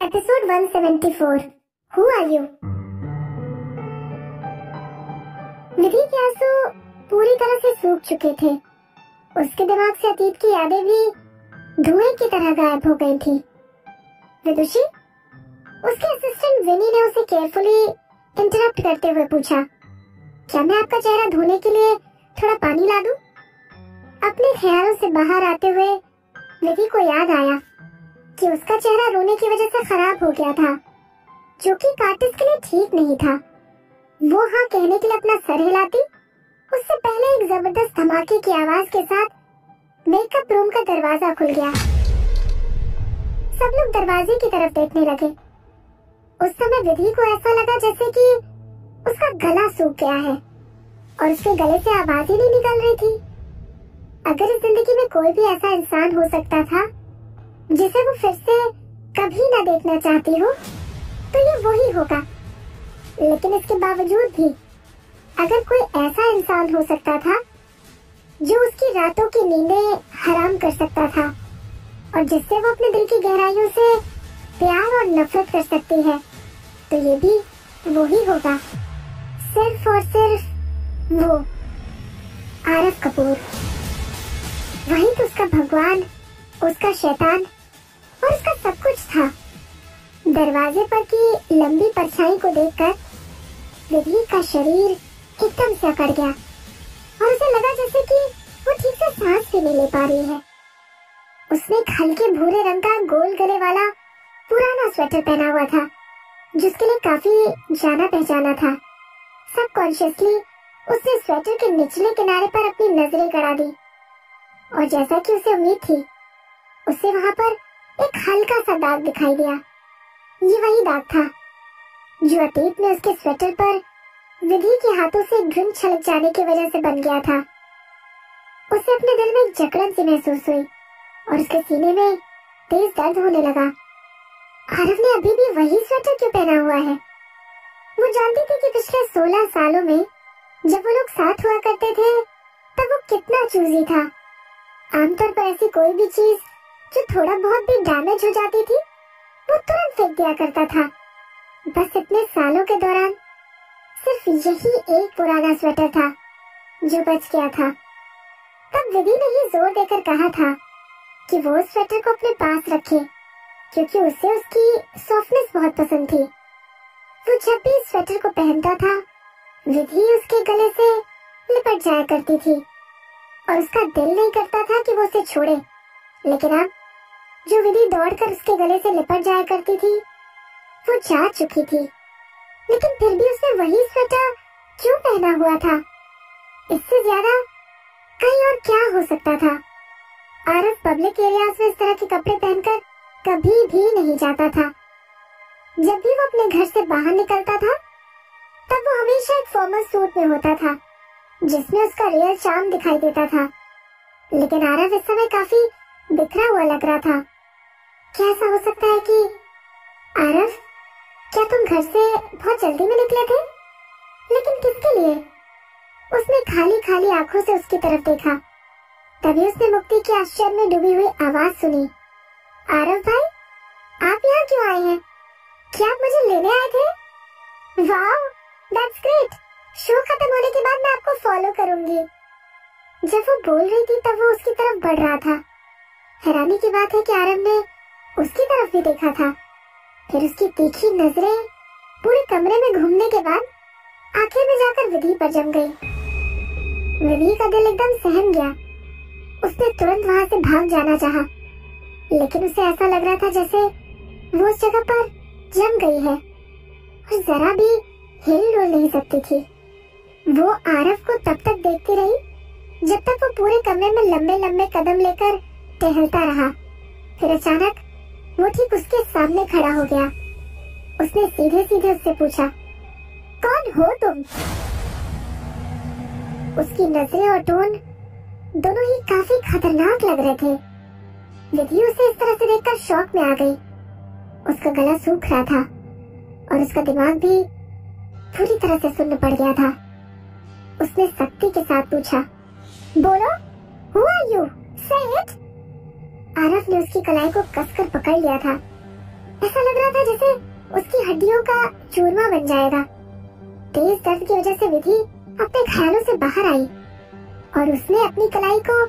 Episode 174 Who are you? निधि के आँसू पूरी तरह से सूख चुके थे उसके दिमाग से अतीत की यादें भी धुएँ की तरह गायब हो गई थी विदुषी, उसके असिस्टेंट विनी ने उसे केयरफुली इंटरप्ट करते हुए पूछा, क्या मैं आपका चेहरा धोने के लिए थोड़ा पानी ला दूँ? अपने ख्यालों से बाहर आते हुए विधि को याद आया कि उसका चेहरा रोने की वजह से खराब हो गया था, जो कि कार्टिस के लिए ठीक नहीं था। वो हाँ कहने के लिए अपना सर हिलाती, उससे पहले एक ज़बरदस्त धमाके की आवाज़ के साथ मेकअप रूम का दरवाज़ा खुल गया। सब लोग दरवाजे की तरफ़ देखने लगे। उस समय विधि को ऐसा लगा जैसे कि उसका गला सूख गया है और उसके गले से आवाज़ ही नहीं निकल रही थी। अगर इस ज़िंदगी में कोई भी ऐसा इंसान हो सकता था जिसे वो फिर से कभी ना देखना चाहती हो तो ये वही होगा। लेकिन इसके बावजूद भी, अगर कोई ऐसा इंसान हो सकता था, जो उसकी रातों की नींदें हराम कर सकता था, और जिससे वो अपने दिल की गहराइयों से प्यार और नफरत कर सकती है तो ये भी वही होगा। सिर्फ़ और सिर्फ़ वो, आरफ कपूर। वही तो उसका भगवान, उसका शैतान और उसका सब कुछ था। दरवाजे पर की लंबी परछाई को देखकर विधि का शरीर एकदम से अकड़ गया और उसे लगा जैसे कि वो ठीक से सांस भी नहीं ले पा रही है। उसने एक हल्के भूरे रंग का गोल गले वाला पुराना स्वेटर पहना हुआ था, जिसके लिए काफ़ी जाना पहचाना था। सबकॉन्शियसली उसने स्वेटर के निचले किनारे पर अपनी नज़रें गड़ा दी और जैसा कि उसे उम्मीद थी, उसे वहाँ पर एक हल्का सा दाग दिखाई दिया। ये वही दाग था, जो अतीत में उसके स्वेटर पर विधि के हाथों से धुन छलक जाने की वजह से बन गया था। उसे अपने दिल में जकड़न सी महसूस हुई और उसके सीने में तेज दर्द होने लगा। आरव ने अभी भी वही स्वेटर क्यों पहना हुआ है? वो जानती थी कि पिछले सोलह सालों में जब वो लोग साथ हुआ करते थे, तब वो कितना चूजी था। आमतौर पर ऐसी कोई भी चीज़ जो थोड़ा बहुत भी डैमेज हो जाती थी, वो तुरंत फेंक दिया करता था। बस इतने सालों के दौरान सिर्फ़ यही एक पुराना स्वेटर था जो बच गया था। तब विधि ने ही ज़ोर देकर कहा था कि वो स्वेटर को अपने पास रखे, क्योंकि उसे उसकी सॉफ्टनेस बहुत पसंद थी। वो जब भी स्वेटर को पहनता था, विधि उसके गले से लिपट जाया करती थी और उसका दिल नहीं करता था कि वो उसे छोड़े। लेकिन अब जो विधि दौड़कर उसके गले से लिपट जाया करती थी, वो जा चुकी थी। लेकिन फिर भी उसने वही स्वेटर क्यों पहना हुआ था? इससे ज़्यादा कहीं और क्या हो सकता था? आरफ पब्लिक एरियाज़ में इस तरह के कपड़े पहनकर कभी भी नहीं जाता था। जब भी वो अपने घर से बाहर निकलता था, तब वो हमेशा एक फॉर्मल सूट में होता था, जिसमें उसका रियल चार्म दिखाई देता था। लेकिन आरफ इस समय काफ़ी बिखरा हुआ लग रहा था। क्या ऐसा हो सकता है कि आरफ क्या तुम घर से बहुत जल्दी में निकले थे? लेकिन किसके लिए? उसने खाली खाली आँखों से उसकी तरफ़ देखा। तभी उसने मुक्ति के आश्चर्य में डूबी हुई आवाज़ सुनी। आरफ भाई, आप यहाँ क्यों आए हैं? क्या आप मुझे लेने आए थे? वाह दैट्स ग्रेट शो खत्म होने के बाद मैं आपको फॉलो करूँगी। जब वो बोल रही थी तब वो उसकी तरफ़ बढ़ रहा था। हैरानी की बात है कि आरव ने उसकी तरफ़ भी देखा था। फिर उसकी तीखी नज़रें पूरे कमरे में घूमने के बाद आखिर में जाकर विधि पर जम गई। विधि का दिल एकदम सहम गया। उसने तुरंत वहाँ से भाग जाना चाहा, लेकिन उसे ऐसा लग रहा था जैसे वो उस जगह पर जम गई है। और जरा भी हिल डुल नहीं सकती थी। वो आरफ को तब तक देखती रही जब तक वो पूरे कमरे में लंबे लंबे कदम लेकर टहलता रहा। फिर अचानक वो ठीक उसके सामने खड़ा हो गया। उसने सीधे सीधे उससे पूछा, कौन हो तुम? उसकी नज़रें और टोन दोनों ही काफ़ी खतरनाक लग रहे थे। विधि उसे इस तरह से देखकर शौक में आ गई। उसका गला सूख रहा था और उसका दिमाग भी पूरी तरह से सुन्न पड़ गया था। उसने सख्ती के साथ पूछा, बोलो हु आर यू से आरफ ने उसकी कलाई को कसकर पकड़ लिया था। ऐसा लग रहा था जैसे उसकी हड्डियों का चूरमा बन जाएगा। तेज दर्द की वजह से विधि अपने ख्यालों से बाहर आई और उसने अपनी कलाई को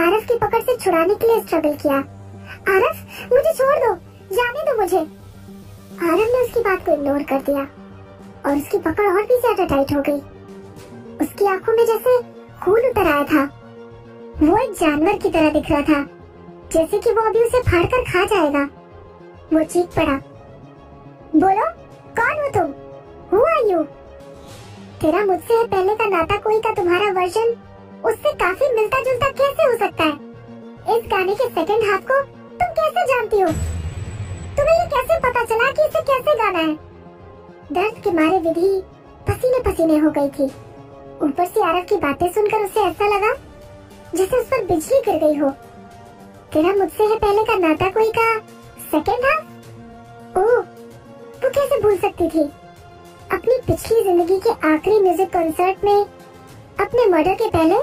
आरफ की पकड़ से छुड़ाने के लिए स्ट्रगल किया। आरफ, मुझे छोड़ दो, जाने दो मुझे। आरफ ने उसकी बात को इग्नोर कर दिया और उसकी पकड़ और भी ज़्यादा टाइट हो गई। उसकी आँखों में जैसे खून उतर आया था। वो एक जानवर की तरह दिख रहा था। जैसे कि वो अभी उसे फाड़ कर खा जाएगा। वो चीख पड़ा। बोलो, कौन हो तुम? हु आर यू तेरा मुझसे है पहले का नाता कोई का तुम्हारा वर्जन उससे काफ़ी मिलता जुलता कैसे हो सकता है? इस गाने के सेकंड हाफ़ को तुम कैसे जानती हो? तुम्हें ये कैसे पता चला कि इसे कैसे गाना है? दर्द के मारे विधि पसीने पसीने हो गई थी। ऊपर से आरव की बातें सुनकर उसे ऐसा लगा जैसे उस पर बिजली गिर गई हो। तेरा मुझसे है पहले का नाता कोई का? सेकंड हाफ़ ओह वो कैसे भूल सकती थी? अपनी पिछली ज़िंदगी के आखिरी म्यूज़िक कॉन्सर्ट में, अपने मर्डर के पहले?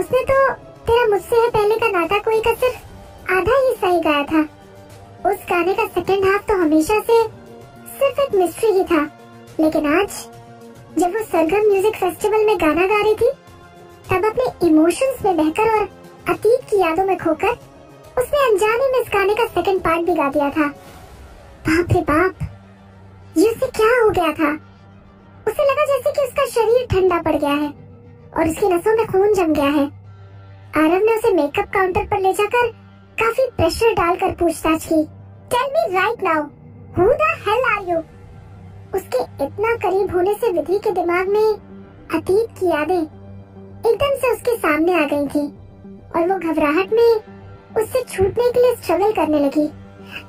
उसने तो तेरा मुझसे है पहले का नाता कोई का सिर्फ़ आधा ही सही गाया था। उस गाने का सेकंड हाफ़ तो हमेशा से सिर्फ़ एक मिस्ट्री ही था। लेकिन आज, जब वो सरगम म्यूज़िक फेस्टिवल में गाना गा रही थी, तब अपने इमोशंस में बहकर और अतीत की यादों में खोकर उसने अनजाने में इस गाने का सेकंड पार्ट भी गा दिया था। बाप रे बाप। ये उसे क्या हो गया था? उसे लगा जैसे कि उसका शरीर ठंडा पड़ गया है और उसकी नसों में खून जम गया है। आरव ने उसे मेकअप काउंटर पर ले जाकर काफ़ी प्रेशर डालकर पूछताछ की। Tell me right now who the hell are you उसके इतना करीब होने से विधि के दिमाग में अतीत की यादें एकदम से उसके सामने आ गई थी और वो घबराहट में उससे छूटने के लिए स्ट्रगल करने लगी।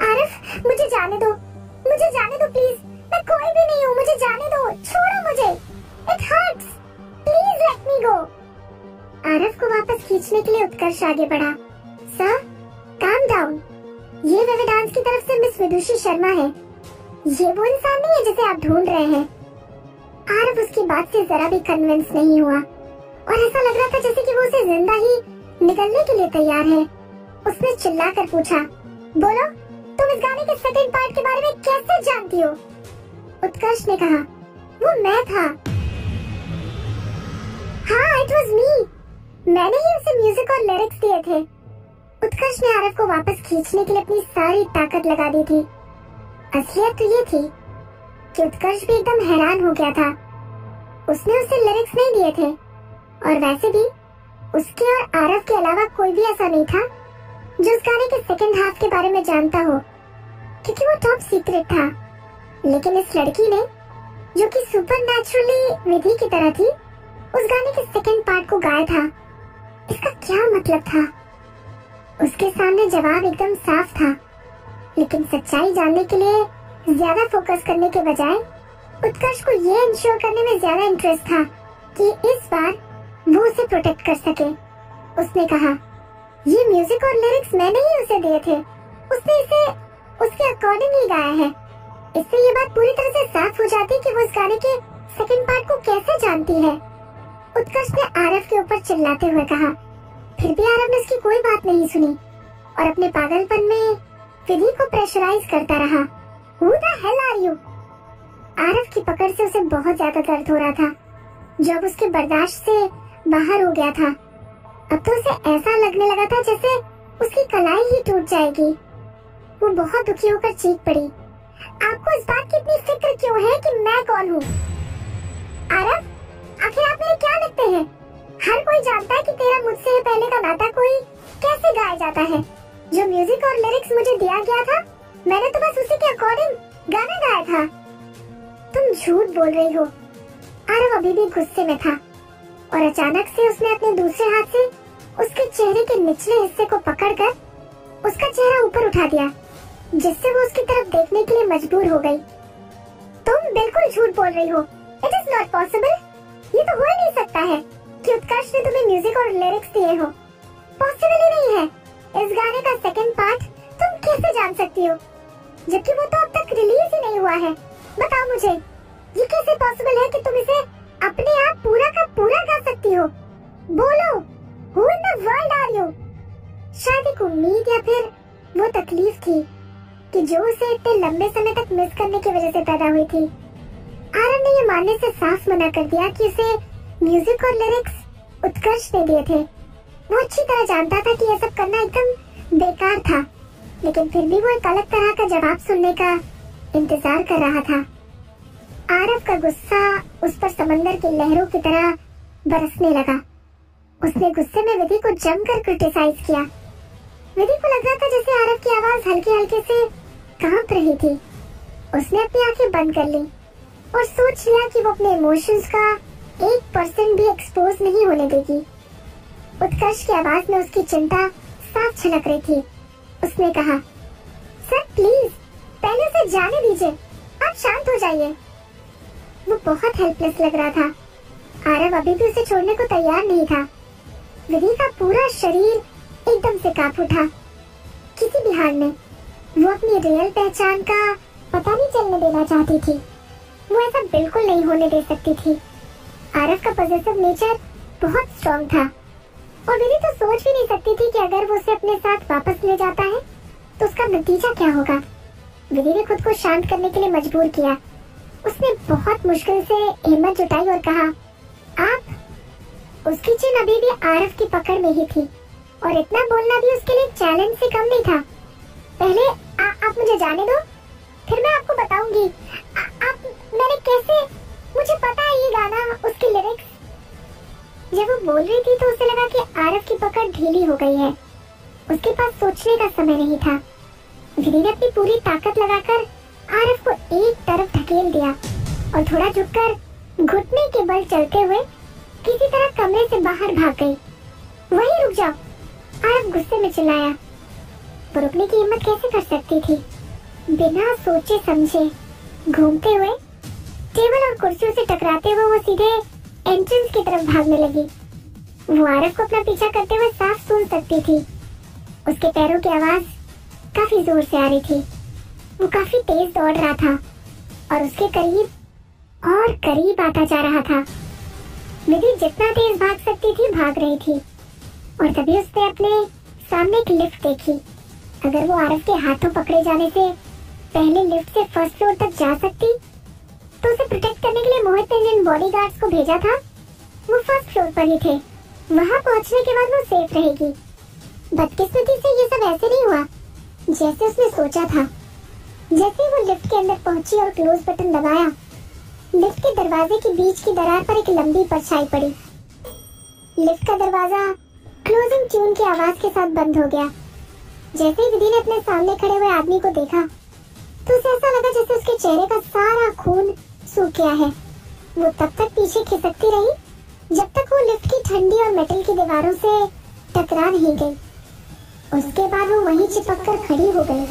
आरफ, मुझे जाने दो। मुझे जाने दो प्लीज़ मैं कोई भी नहीं हूँ, मुझे जाने दो। छोड़ो मुझे। It hurts please let me go Aaraf को वापस खींचने के लिए उत्कर्ष आगे बढ़ा। सर काम डाउन ये वेवे डांस की तरफ़ से मिस विदुषी शर्मा है। ये वो इंसान नहीं है जिसे आप ढूंढ रहे हैं। आरफ उसकी बात से जरा भी कन्विंस नहीं हुआ। और ऐसा लग रहा था जैसे कि वो उसे ज़िंदा ही निकलने के लिए तैयार है। उसने चिल्लाकर पूछा, बोलो, तुम इस गाने के सेकंड पार्ट के बारे में कैसे जानती हो? उत्कर्ष ने कहा, वो मैं था. हाँ इट वाज मी मैंने ही उसे म्यूज़िक और लिरिक्स दिए थे. उत्कर्ष ने आरव को वापस खींचने के लिए अपनी सारी ताकत लगा दी थी। असलियत तो ये थी कि उत्कर्ष भी एकदम हैरान हो गया था। उसने उसे लिरिक्स नहीं दिए थे। और वैसे भी, उसके और आरव के अलावा कोई भी ऐसा नहीं था जो उस गाने के सेकंड हाफ़ के बारे में जानता हो, क्योंकि वो टॉप सीक्रेट था। लेकिन इस लड़की ने, जो कि सुपर नेचुरली विधि की तरह थी, उस गाने के सेकंड पार्ट को गाया था। इसका क्या मतलब था? उसके सामने जवाब एकदम साफ़ था। लेकिन सच्चाई जानने के लिए ज़्यादा फोकस करने के बजाय, उत्कर्ष को ये इंश्योर करने में ज़्यादा इंटरेस्ट था कि इस बार वो उसे प्रोटेक्ट कर सके। उसने कहा ये म्यूज़िक और लिरिक्स मैंने ही उसे दिए थे। उसने इसे, उसके अकॉर्डिंग ही गाया है। इससे ये बात पूरी तरह से साफ़ हो जाती है कि वो इस गाने के सेकंड पार्ट को कैसे जानती है। उत्कर्ष ने आरव के ऊपर चिल्लाते हुए कहा, फिर भी आरव ने उसकी कोई बात नहीं सुनी। और अपने पागलपन में विधि को प्रेशराइज करता रहा। Who the hell are you? Aarav की पकड़ से उसे बहुत ज़्यादा दर्द हो रहा था, जब उसके बर्दाश्त से बाहर हो गया था। अब तो उसे ऐसा लगने लगा था जैसे उसकी कलाई ही टूट जाएगी। वो बहुत दुखी होकर चीख पड़ी। आपको इस बात की इतनी फ़िक्र क्यों है कि मैं कौन हूँ? आरव, आखिर आप मेरे क्या लगते हैं? हर कोई जानता है कि तेरा मुझसे पहले का नाता कोई कैसे गाया जाता है? जो म्यूज़िक और लिरिक्स मुझे दिया गया था, मैंने तो बस उसी के अकॉर्डिंग गाना गाया था। तुम झूठ बोल रही हो। आरव अभी भी गुस्से में था और अचानक से उसने अपने दूसरे हाथ से उसके चेहरे के निचले हिस्से को पकड़कर उसका चेहरा ऊपर उठा दिया, जिससे वो उसकी तरफ़ देखने के लिए मजबूर हो गई। तुम बिल्कुल झूठ बोल रही हो। इट इज़ नॉट पॉसिबल ये तो हो ही नहीं सकता है कि उत्कर्ष ने तुम्हें म्यूज़िक और लिरिक्स दिए हो। पॉसिबल ही नहीं है। इस गाने का सेकंड पार्ट तुम कैसे जान सकती हो? जबकि वो तो अब तक रिलीज़ ही नहीं हुआ है। बताओ मुझे, ये कैसे पॉसिबल है कि तुम इसे अपने आप पूरा का पूरा गा सकती हो? बोलो। Who in the world are you? शायद एक उम्मीद या फिर वो तकलीफ़ थी कि जो उसे इतने लंबे समय तक मिस करने की वजह से पैदा हुई थी। आरव ने ये मानने से साफ़ मना कर दिया कि उसे म्यूज़िक और लिरिक्स उत्कर्ष ने दिए थे। वो अच्छी तरह जानता था कि यह सब करना एकदम बेकार था, लेकिन फिर भी वो एक अलग तरह का जवाब सुनने का इंतज़ार कर रहा था। आरव का गुस्सा उस पर समंदर की लहरों की तरह बरसने लगा। उसने गुस्से में विधि को जमकर क्रिटिसाइज किया। विधि को लग रहा था जैसे आरव की आवाज़ हल्के हल्के से काँप रही थी। उसने अपनी आँखें बंद कर ली और सोच लिया कि वो अपने इमोशंस का एक परसेंट भी एक्सपोज नहीं होने देगी। उत्कर्ष की आवाज़ में उसकी चिंता साफ़ छलक रही थी। उसने कहा, सर प्लीज़ पहले से जाने दीजिए। आप शांत हो जाइए। वो बहुत हेल्पलेस लग रहा था। आरव अभी भी उसे छोड़ने को तैयार नहीं था। विधि का पूरा शरीर एकदम से काँप उठा किसी भी हाल में, वो अपनी रियल पहचान का पता नहीं चलने देना चाहती थी। वो ऐसा बिल्कुल नहीं होने दे सकती थी। आरव का पॉजिटिव नेचर बहुत स्ट्रॉन्ग था। और विधि तो सोच भी नहीं सकती थी कि अगर वो उसे अपने साथ वापस ले जाता है तो उसका नतीजा क्या होगा? विधि ने खुद को शांत करने के लिए मजबूर किया। उसने बहुत मुश्किल से हिम्मत जुटाई और कहा, आप उसकी चिन अभी भी आरफ की पकड़ में ही थी। और इतना बोलना भी उसके लिए चैलेंज से कम नहीं था। पहले आ, आप मुझे जाने दो फिर मैं आपको बताऊँगी। आप मैंने कैसे मुझे पता है ये गाना उसके लिरिक्स जब वो बोल रही थी तो उसे लगा कि आरफ की पकड़ ढीली हो गई है। उसके पास सोचने का समय नहीं था। गिरी ने अपनी पूरी ताकत लगाकर आरफ को एक तरफ़ ढकेल दिया और थोड़ा झुककर घुटने के बल चलते हुए किसी तरह कमरे से बाहर भाग गई। वहीं रुक जाओ। आरब गुस्से में चिल्लाया। वो रुकने की हिम्मत कैसे कर सकती थी? बिना सोचे समझे घूमते हुए टेबल और कुर्सियों से टकराते हुए वो सीधे एंट्रेंस की तरफ़ भागने लगी। वो आरब को अपना पीछा करते हुए साफ़ सुन सकती थी। उसके पैरों की आवाज़ काफ़ी ज़ोर से आ रही थी। वो काफ़ी तेज दौड़ रहा था और उसके करीब और करीब आता जा रहा था। विधि जितना तेज भाग सकती थी, भाग रही थी। और तभी उसने अपने सामने एक लिफ्ट देखी। अगर वो आरफ के हाथों पकड़े जाने से पहले लिफ्ट से फ़र्स्ट फ्लोर तक जा सकती तो उसे प्रोटेक्ट करने के लिए मोहित ने जिन बॉडीगार्ड्स को भेजा था, वो फ़र्स्ट फ्लोर पर ही थे। वहाँ पहुँचने के बाद वो सेफ़ रहेगी। बदकिस्मती से ये सब ऐसे नहीं हुआ, जैसे उसने सोचा था। जैसे वो लिफ्ट के अंदर पहुँची और क्लोज बटन दबाया लिफ्ट के दरवाजे के बीच की दरार पर एक लंबी परछाई पड़ी। लिफ्ट का दरवाज़ा क्लोजिंग ट्यून की आवाज़ के साथ बंद हो गया। जैसे ही विधि ने अपने सामने खड़े हुए आदमी को देखा तो उसे ऐसा लगा जैसे उसके चेहरे का सारा खून सूख गया है। वो तब तक पीछे खिसकती रही, जब तक वो लिफ्ट की ठंडी और मेटल की दीवारों से टकरा नहीं गई। उसके बाद वो वहीं चिपक कर खड़ी हो गई।